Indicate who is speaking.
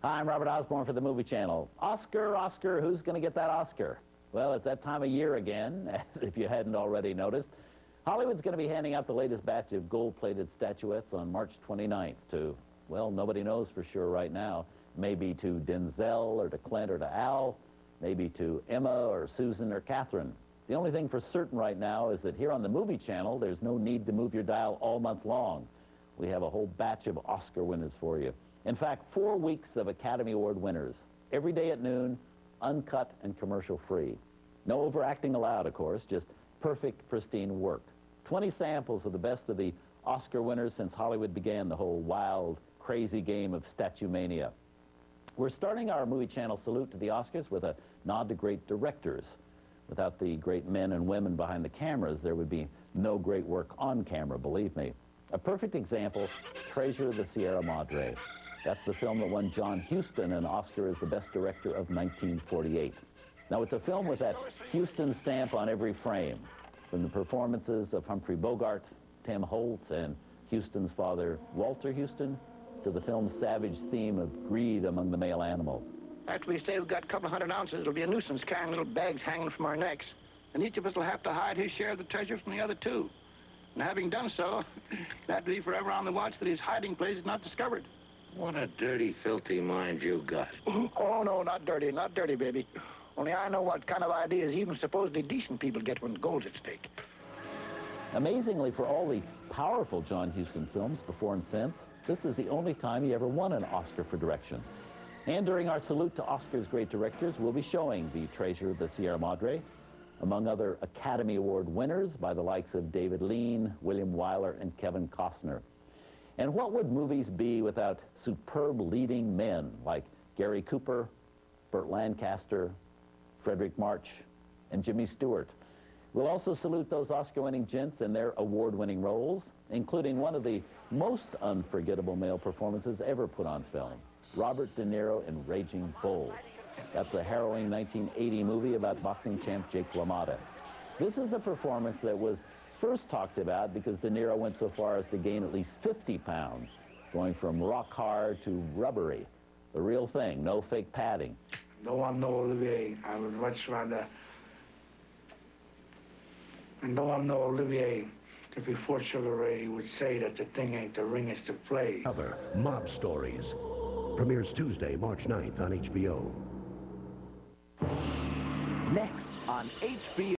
Speaker 1: Hi, I'm Robert Osborne for the Movie Channel. Oscar, Oscar, who's going to get that Oscar? Well, it's that time of year again, as if you hadn't already noticed. Hollywood's going to be handing out the latest batch of gold-plated statuettes on March 29th to, well, nobody knows for sure right now. Maybe to Denzel or to Clint or to Al, maybe to Emma or Susan or Catherine. The only thing for certain right now is that here on the Movie Channel, there's no need to move your dial all month long. We have a whole batch of Oscar winners for you. In fact, four weeks of Academy Award winners, every day at noon, uncut and commercial free. No overacting allowed, of course, just perfect, pristine work. 20 samples of the best of the Oscar winners since Hollywood began the whole wild, crazy game of statue mania. We're starting our movie channel salute to the Oscars with a nod to great directors. Without the great men and women behind the cameras, there would be no great work on camera, believe me. A perfect example, Treasure of the Sierra Madre. That's the film that won John Huston an Oscar as the Best Director of 1948. Now, it's a film with that Huston stamp on every frame, from the performances of Humphrey Bogart, Tim Holt, and Huston's father, Walter Huston, to the film's savage theme of greed among the male animal.
Speaker 2: After we say we've got a couple hundred ounces, it'll be a nuisance carrying little bags hanging from our necks. And each of us will have to hide his share of the treasure from the other two. And having done so, that will be forever on the watch that his hiding place is not discovered.
Speaker 3: What a dirty, filthy mind you got.
Speaker 2: Oh, no, not dirty, not dirty, baby. Only I know what kind of ideas even supposedly decent people get when gold's at stake.
Speaker 1: Amazingly, for all the powerful John Huston films before and since, this is the only time he ever won an Oscar for direction. And during our salute to Oscar's great directors, we'll be showing the treasure of the Sierra Madre, among other Academy Award winners by the likes of David Lean, William Wyler, and Kevin Costner. And what would movies be without superb leading men like Gary Cooper, Burt Lancaster, Fredric March, and Jimmy Stewart? We'll also salute those Oscar-winning gents in their award-winning roles, including one of the most unforgettable male performances ever put on film, Robert De Niro in Raging Bull. That's a harrowing 1980 movie about boxing champ Jake LaMotta. This is the performance that was first talked about because De Niro went so far as to gain at least 50 pounds, going from rock hard to rubbery. The real thing, no fake padding.
Speaker 4: Though I'm no Olivier, I would much rather... And though I'm no Olivier, if before Sugar Ray would say that the thing ain't the ring, it's the play.
Speaker 5: Other Mob Stories. Premieres Tuesday, March 9th on HBO.
Speaker 6: Next on HBO.